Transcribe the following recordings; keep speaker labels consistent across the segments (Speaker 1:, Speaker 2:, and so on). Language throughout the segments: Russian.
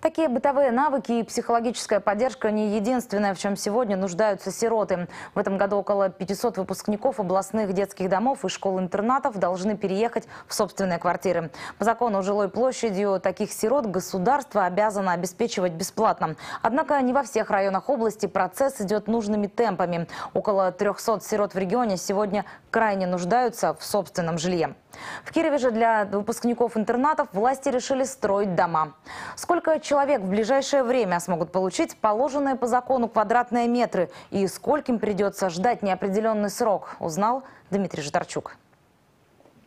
Speaker 1: Такие бытовые навыки и психологическая поддержка не единственное, в чем сегодня нуждаются сироты. В этом году около 500 выпускников областных детских домов и школ-интернатов должны переехать в собственные квартиры. По закону жилой площадью таких сирот государство обязано обеспечивать бесплатно. Однако не во всех районах области процесс идет нужными темпами. Около 300 сирот в регионе сегодня крайне нуждаются в собственном жилье. В Кирове же для выпускников интернатов власти решили строить дома. Сколько человек в ближайшее время смогут получить положенные по закону квадратные метры и скольким придется ждать неопределенный срок, узнал Дмитрий Житарчук.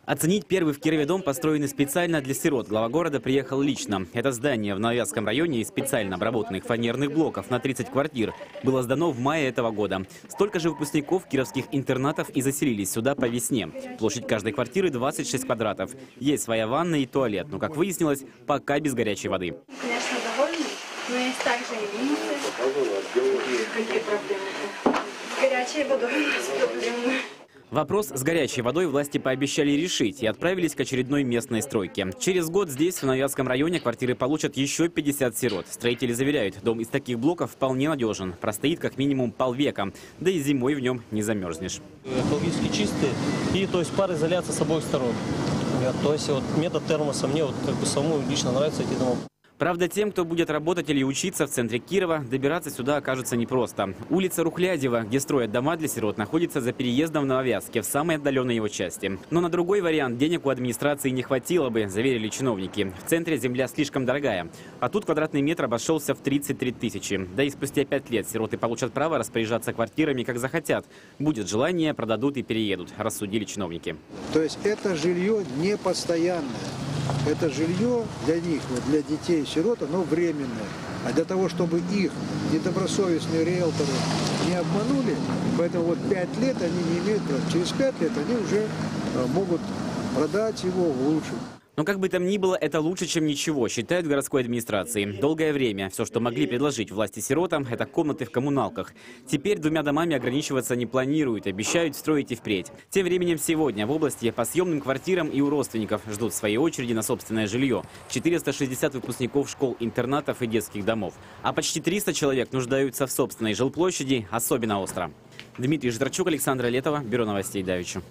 Speaker 2: Оценить первый в Кирове дом, построенный специально для сирот, глава города приехал лично. Это здание в Новоязском районе из специально обработанных фанерных блоков на 30 квартир было сдано в мае этого года. Столько же выпускников кировских интернатов и заселились сюда по весне. Площадь каждой квартиры 26 квадратов. Есть своя ванна и туалет, но, как выяснилось, пока без горячей воды.
Speaker 3: Но есть также и минусы. Какие проблемы? С горячей водой у нас проблемы.
Speaker 2: Вопрос с горячей водой власти пообещали решить и отправились к очередной местной стройке. Через год здесь, в Новятском районе, квартиры получат еще 50 сирот. Строители заверяют, дом из таких блоков вполне надежен. Простоит как минимум полвека, да и зимой в нем не замерзнешь.
Speaker 4: экологически чистые и то есть пароизоляция с обоих сторон. То есть вот метод термоса мне вот как бы самому лично нравится эти дома.
Speaker 2: Правда, тем, кто будет работать или учиться в центре Кирова, добираться сюда окажется непросто. Улица Рухлядева, где строят дома для сирот, находится за переездом в Нововязке, в самой отдаленной его части. Но на другой вариант денег у администрации не хватило бы, заверили чиновники. В центре земля слишком дорогая. А тут квадратный метр обошелся в 33 тысячи. Да и спустя пять лет сироты получат право распоряжаться квартирами, как захотят. Будет желание, продадут и переедут, рассудили чиновники.
Speaker 5: То есть это жилье не постоянное. Это жилье для них, вот для детей-сирот, оно временное. А для того, чтобы их недобросовестные риэлторы не обманули, поэтому вот пять лет они не имеют права. Через пять лет они уже э, могут продать его, улучшить.
Speaker 2: Но как бы там ни было, это лучше, чем ничего, считают городской администрации. Долгое время все, что могли предложить власти сиротам, это комнаты в коммуналках. Теперь двумя домами ограничиваться не планируют, обещают строить и впредь. Тем временем сегодня в области по съемным квартирам и у родственников ждут в своей очереди на собственное жилье. 460 выпускников школ, интернатов и детских домов. А почти 300 человек нуждаются в собственной жилплощади особенно остро. Дмитрий Житарчук, Александра Летова, Бюро новостей Давичу.